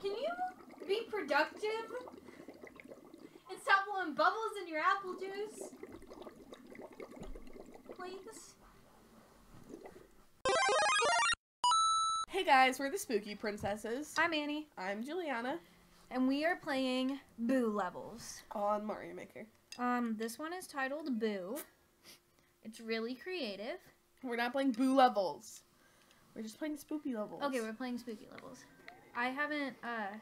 Can you be productive and stop blowing bubbles in your apple juice? Please. Hey guys, we're the Spooky Princesses. I'm Annie, I'm Juliana and we are playing Boo levels. on Mario Maker. Um, this one is titled Boo. It's really creative. We're not playing Boo levels. We're just playing spooky levels. Okay, we're playing spooky levels. I haven't uh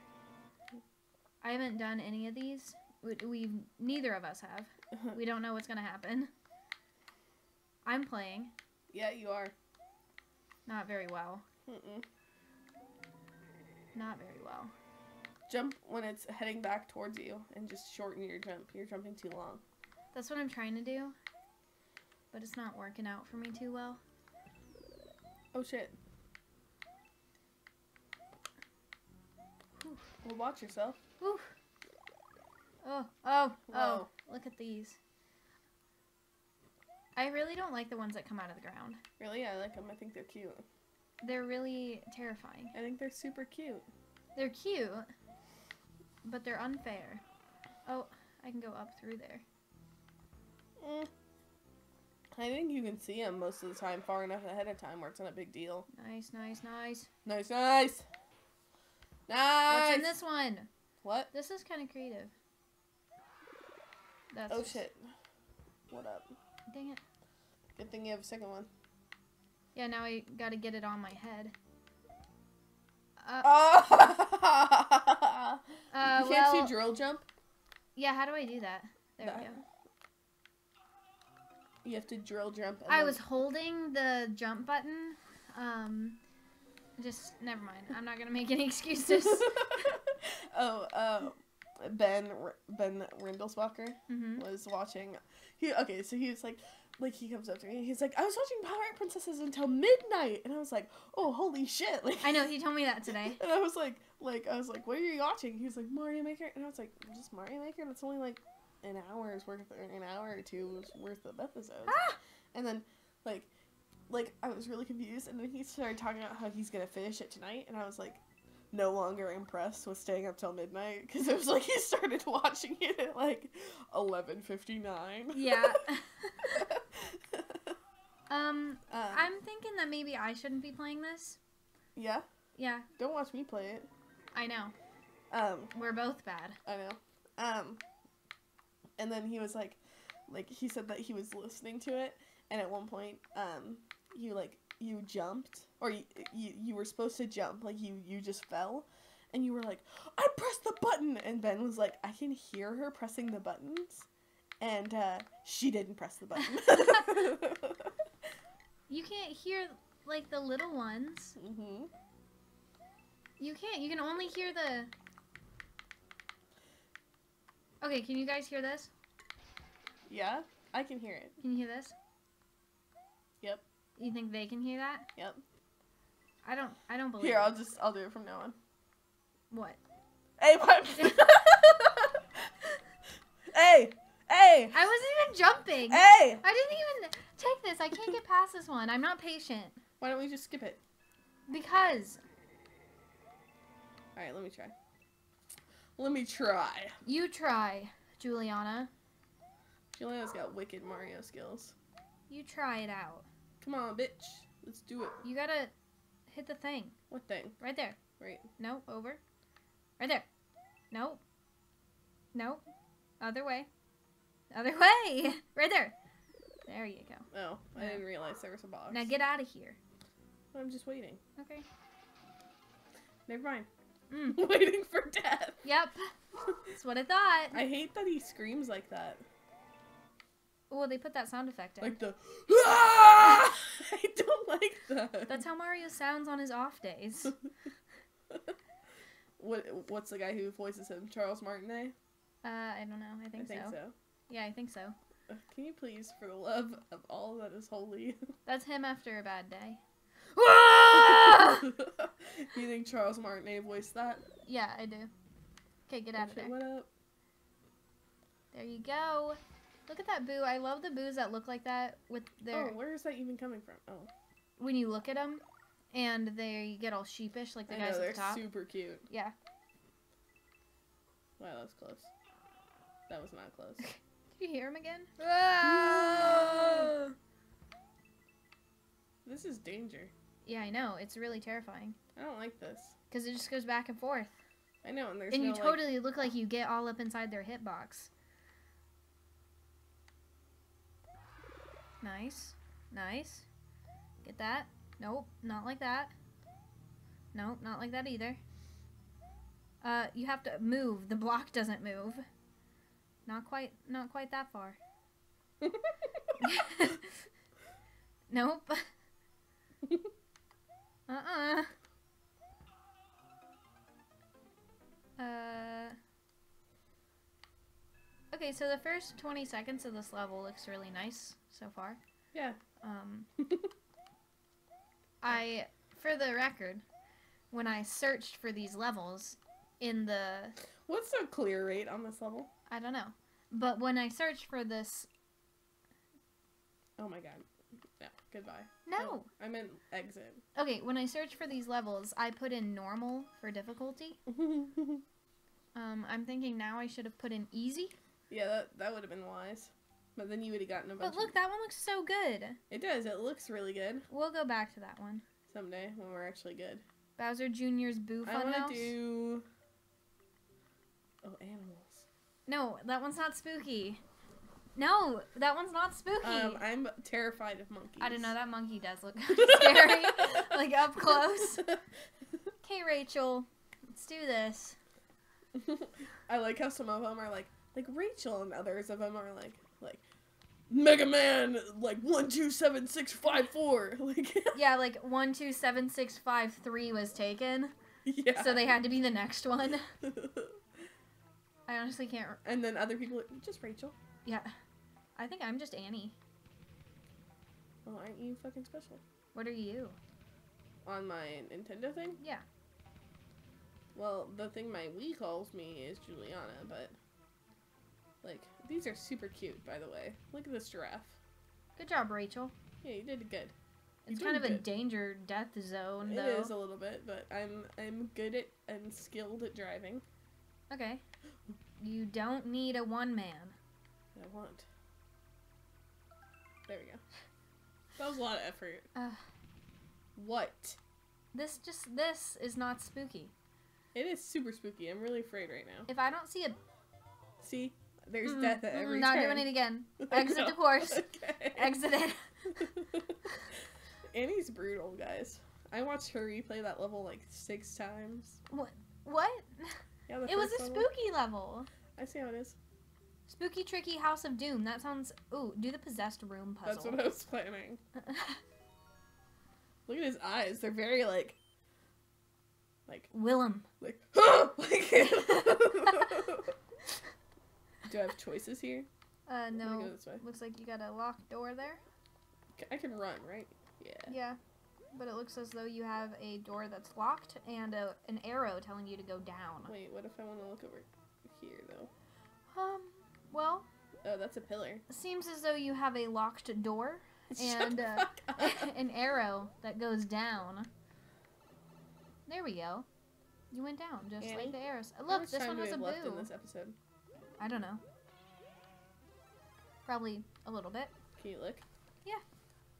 I haven't done any of these. We, we neither of us have. We don't know what's gonna happen. I'm playing yeah, you are. not very well. Mm-mm. Not very well. Jump when it's heading back towards you, and just shorten your jump. You're jumping too long. That's what I'm trying to do, but it's not working out for me too well. Oh shit. Well, watch yourself. Whew. Oh, oh, oh! Look at these. I really don't like the ones that come out of the ground. Really, I like them. I think they're cute. They're really terrifying. I think they're super cute. They're cute, but they're unfair. Oh, I can go up through there. Mm. I think you can see them most of the time, far enough ahead of time where it's not a big deal. Nice, nice, nice. Nice, nice, this one? What? This is kind of creative. That's Oh shit. What up? Dang it. Good thing you have a second one. Yeah, now I gotta get it on my head. Uh, Oh! uh you can't well, drill jump. yeah, how do I do that? There we go. You have to drill jump. I was holding the jump button. Um, just never mind. I'm not gonna make any excuses. oh, uh, Ben Ben Rindelsbacher hmm was watching. He okay, so he was like, like he comes up to me. He's like, I was watching Power Princesses until midnight, and I was like, oh holy shit! Like I know he told me that today. And I was like, like I was like, what are you watching? He was like Mario Maker, and I was like, just Mario Maker. And it's only like an hour's worth, or an hour or two's worth of episodes. Ah! And then, like, like I was really confused, and then he started talking about how he's gonna finish it tonight, and I was like, no longer impressed with staying up till midnight because it was like he started watching it at like eleven fifty nine. Yeah. Um, um, I'm thinking that maybe I shouldn't be playing this. yeah, Yeah, don't watch me play it. I know. Um, We're both bad. I know. Um, and then he was like, like he said that he was listening to it, and at one point, um, you like you jumped, or you you, you were supposed to jump, like you you just fell, and you were like, I pressed the button, and Ben was like, I can hear her pressing the buttons, and uh, she didn't press the button. You can't hear like the little ones. hmm You can't. You can only hear the. Okay, can you guys hear this? Yeah, I can hear it. Can you hear this? Yep. You think they can hear that? Yep. I don't. I don't believe. Here, it. I'll just I'll do it from now on. What? Hey, what? hey, hey, I wasn't even jumping. hey. I didn't even take this. I can't get past this one. I'm not patient Why don't we just skip it? because All right, let me try. Let me try. you try, Juliana. Juliana's got wicked Mario skills. You try it out. Come on, bitch. Let's do it. You gotta hit the thing What thing? right there. Right. No, over. Right there. Nope. Nope. Other way. Other way. Right there. There you go. Oh, I Yeah. didn't realize there was a box. Now get out of here. I'm just waiting. Okay. Never mind. Mm. waiting for death. Yep. That's what I thought. I hate that he screams like that. Well, they put that sound effect in. Like the. Ah! I don't like that. That's how Mario sounds on his off days. what? What's the guy who voices him? Charles Martinet. Uh, I don't know. I think, I think so. so. Yeah, I think so. Uh, Can you please, for the love of all that is holy, That's him after a bad day. you think Charles Martinet voiced that? Yeah, I do. Okay, get out of Shit, there. What up? There you go. Look at that boo. I love the boos that look like that with their Oh, where is that even coming from? Oh, when you look at them and they get all sheepish like the I guys know at they're the super cute. Yeah. Wow, that was close. That was not close. Did you hear him again? This is danger. Yeah, I know. It's really terrifying. I don't like this. Because it just goes back and forth. I know, and there's and no you like- totally look like you get all up inside their hitbox. Nice. Nice. Get that. Nope, not like that. Nope, not like that either. Uh, you have to move. The block doesn't move. Not quite, not quite that far. nope. Uh-uh. Uh. Okay, so the first 20 seconds of this level looks really nice so far. yeah. Um, I, for the record, when I searched for these levels in the, What's the clear rate on this level? I don't know, but when I searched for this, Oh my god. No. Goodbye. no. Oh, I meant exit. Okay, when I searched for these levels, I put in normal for difficulty. Um, I'm thinking now I should have put in easy. yeah, that that would have been wise. But then you would have gotten a bunch. But look, Of... that one looks so good. It does. It looks really good. We'll go back to that one. Someday when we're actually good. Bowser Jr.'s Boo Funhouse. I want to do. Oh, animals. No, that one's not spooky. No, that one's not spooky. Um, I'm terrified of monkeys. I don't know. That monkey does look scary, like up close. Okay, Rachel, let's do this. I like how some of them are like like Rachel, and others of them are like like Mega Man, like one two seven six five four, like Yeah, like one, two, seven, six, five, three was taken, yeah. so they had to be the next one. I honestly can't. and then other people, just Rachel. Yeah, I think I'm just Annie. Well, aren't you fucking special? What are you? On my Nintendo thing? Yeah. Well, the thing my Wii calls me is Juliana, but like these are super cute, by the way. Look at this giraffe. Good job, Rachel. Yeah, you did good. It's kind of doing a danger death zone, though. It is a little bit, but I'm I'm good at and skilled at driving. Okay. You don't need a one man. I want. There we go. That was a lot of effort. Ugh. What? This just this is not spooky. It is super spooky. I'm really afraid right now. If I don't see a See, there's Mm, death at every not turn. doing it again. Exit the course. Okay. Exit it. Annie's brutal, guys. I watched her replay that level like six times. What? Yeah, the It was a level. spooky level. I see how it is. Spooky Tricky House of Doom. That sounds. Ooh, do the possessed room puzzle. That's what I was planning. Look at his eyes. They're very like, like, Willem. like, like. Do I have choices here? Uh, no. go this way. Looks like you got a locked door there. I can run, right? Yeah. Yeah. But it looks as though you have a door that's locked and a, an arrow telling you to go down. Wait, what if I want to look over here though? Um, well, Oh, that's a pillar. seems as though you have a locked door and uh, an arrow that goes down. There we go. You went down just Annie, like the arrows. Look, this one has a left in boo. this episode? I don't know. Probably a little bit. Can you look? Yeah.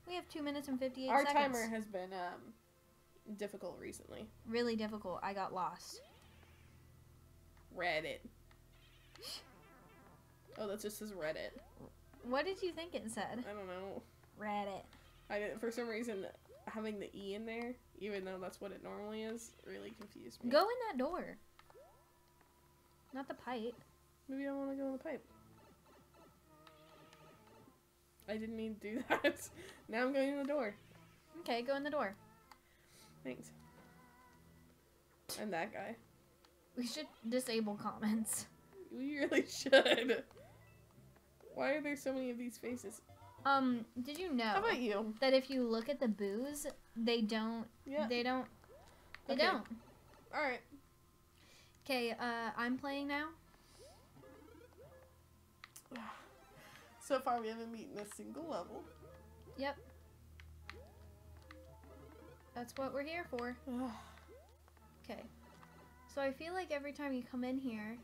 We have two minutes and fifty-eight Our seconds. timer has been um difficult recently. really difficult. I got lost. Reddit. Oh, that just says Reddit. What did you think it said? I don't know. Reddit. I didn't, for some reason having the e in there, even though that's what it normally is, really confused me. Go in that door. Not the pipe. Maybe I want to go in the pipe. I didn't mean to do that. now I'm going in the door. Okay, go in the door. Thanks. I'm that guy. We should disable comments. We really should. Why are there so many of these faces? Um, did you know How about you? that if you look at the boos, they don't. Yeah. They don't. They Okay. don't. All right. Okay, uh, I'm playing now. So far, we haven't beaten a single level. Yep. That's what we're here for. Okay. So I feel like every time you come in here,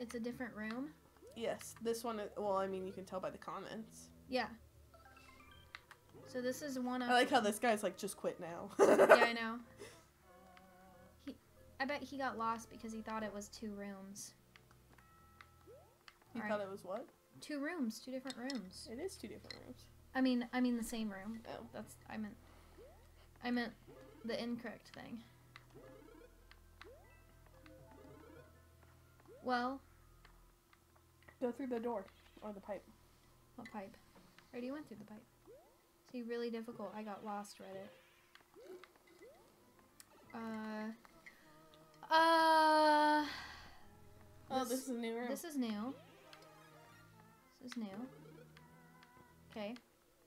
it's a different room. Yes, this one. Is, well, I mean, you can tell by the comments. Yeah. So this is one of. I like how this guy's like, just quit now. yeah, I know. He, I bet he got lost because he thought it was two rooms. He Alright. thought it was what? Two rooms, two different rooms. It is two different rooms. I mean, I mean the same room. Oh. That's I meant. I meant the incorrect thing. Well, Go through the door or the pipe. what pipe? I already went through the pipe. See, really difficult. I got lost Reddit. Uh. Uh. Oh, This- this, is a new room. This is new. Is new. Okay.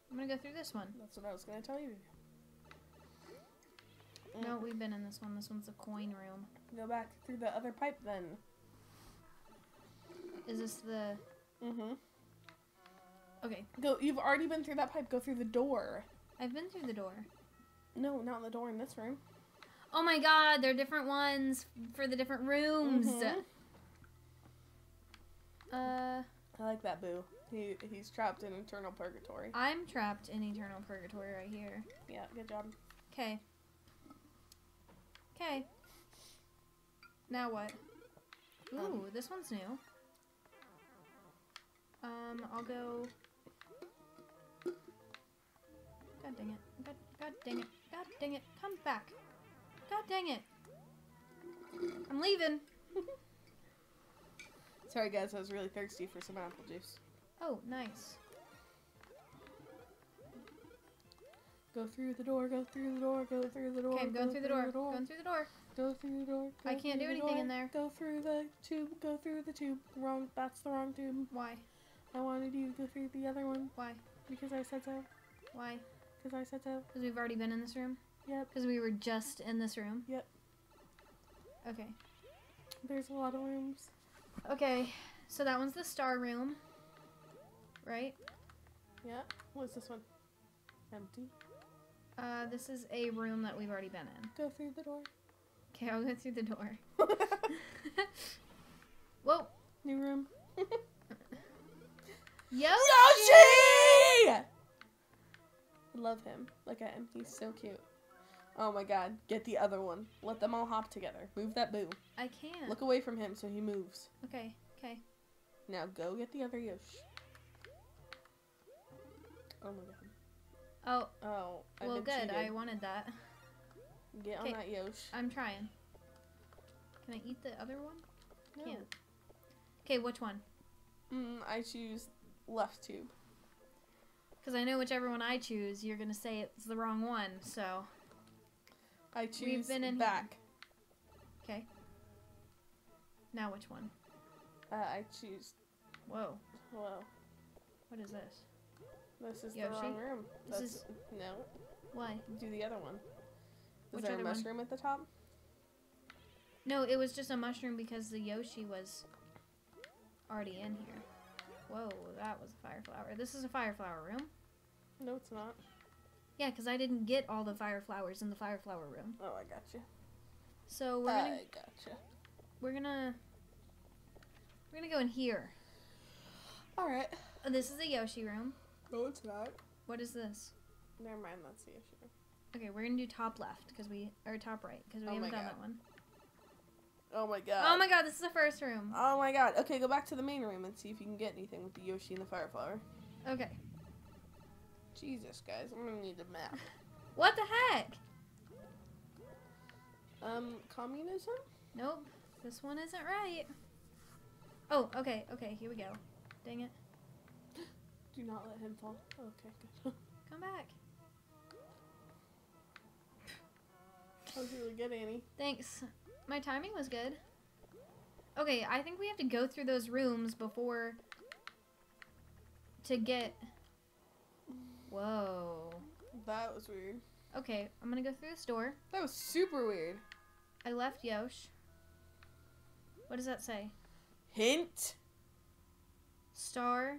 I'm gonna go through this one. That's what I was gonna tell you. Mm. No, we've been in this one. This one's a coin room. Go back through the other pipe then. Is this the. Mm-hmm. Okay. Go. You've already been through that pipe. Go through the door. I've been through the door. No, not the door in this room. Oh my god, they're different ones for the different rooms. Mhm. Uh, I like that boo. He he's trapped in eternal purgatory. I'm trapped in eternal purgatory right here. Yeah, good job. Okay. Okay. Now what? Ooh, Um. this one's new. Um, I'll go. God dang it. God, God dang it. God dang it. Come back. God dang it. I'm leaving. Sorry guys, I was really thirsty for some apple juice. Oh, nice. Go through the door. Go through the door. Go through the door. Okay, I'm going go through the door. Going through the door. Go through the door. I go can't through do the anything in door, there. Go through the tube. Go through the tube. Wrong. That's the wrong tube. Why? I wanted you to go through the other one Why? because I said so. Why? Because I said so. Because we've already been in this room? Yep. Because we were just in this room? Yep. Okay. There's a lot of rooms. Okay, so that one's the star room. Right? Yeah. What's this one? Empty. Uh, this is a room that we've already been in. Go through the door. Okay, I'll go through the door. Whoa! New room. Yo! Yoshi! I love him. Look at him. He's so cute. Oh my god. Get the other one. Let them all hop together. Move that boo. I can't. Look away from him so he moves. Okay, okay. Now go get the other Yoshi. Oh my god. Oh, Oh, I've well, good. I wanted that. Get on that Yoshi. I'm trying. Can I eat the other one? No. Can't. Okay, which one? Mm, I choose left tube. Because I know whichever one I choose, you're gonna say it's the wrong one. So, I choose been in back. okay. Now which one? Uh, I choose. Whoa, Whoa. what is this? This is Yoshi? the wrong room. This That's, is- No. Why? Do the other one. Is Which there a other one? mushroom at the top? No, it was just a mushroom because the Yoshi was already in here. Whoa, that was a fire flower. This is a fire flower room. No, it's not. Yeah, because I didn't get all the fire flowers in the fire flower room. Oh, I got you. So we're gonna I gotcha. we're gonna we're gonna go in here. All right. This is a Yoshi room. No, it's not. What is this? Never mind. That's the issue. Okay, we're gonna do top left because we or top right because we Oh haven't done God. that one. Oh my god. Oh my god, this is the first room. Oh my god. Okay, go back to the main room and see if you can get anything with the Yoshi and the fire flower. Okay. Jesus, guys, I'm gonna need a map. What the heck? Um, communism? Nope. This one isn't right. Oh, okay, okay, here we go. Dang it. Do not let him fall. Okay, good. Come back. that was really good, Annie. Thanks. My timing was good. Okay, I think we have to go through those rooms before to get Whoa. That was weird. Okay, I'm gonna go through this door. That was super weird. I left Yosh. What does that say? Hint. Star.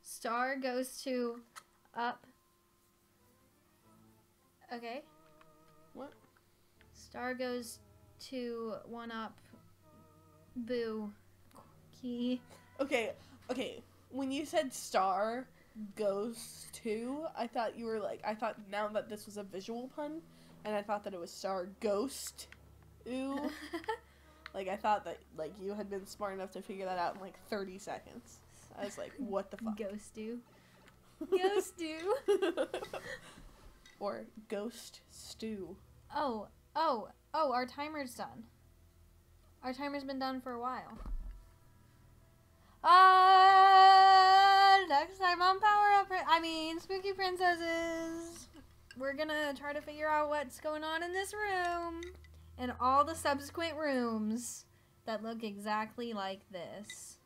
Star goes to up. Okay. What? Star goes to one up Boo. Key. Okay, okay. When you said star ghost two, I thought you were like I thought now that this was a visual pun, and I thought that it was star ghost. Ooh. like I thought that like you had been smart enough to figure that out in like thirty seconds. I was like, what the fuck? Ghost do. Ghost do. or ghost stew. Oh, oh, oh, our timer's done. Our timer's been done for a while. Spooky Princesses, we're gonna try to figure out what's going on in this room and all the subsequent rooms that look exactly like this.